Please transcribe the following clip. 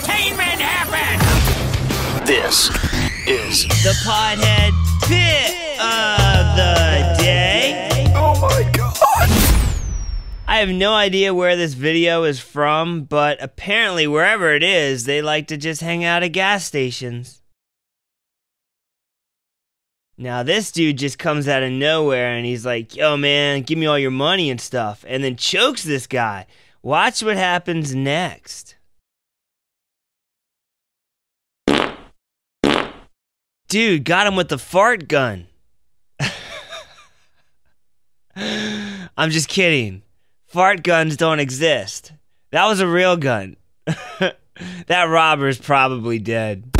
entertainment happen? This is The Pothead Pick of the Day. Oh my god! I have no idea where this video is from, but apparently, wherever it is, they like to just hang out at gas stations. Now, this dude just comes out of nowhere and he's like, Yo, man, give me all your money and stuff, and then chokes this guy. Watch what happens next. Dude, got him with the fart gun. I'm just kidding. Fart guns don't exist. That was a real gun. that robber's probably dead.